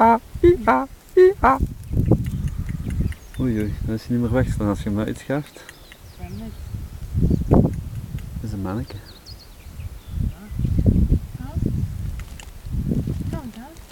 ia, ia, ia. Oei oei, dan is hij niet meer wegstaan als je hem nou uitschuift. Dat is een manneke. Kom dan.